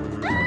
Bye.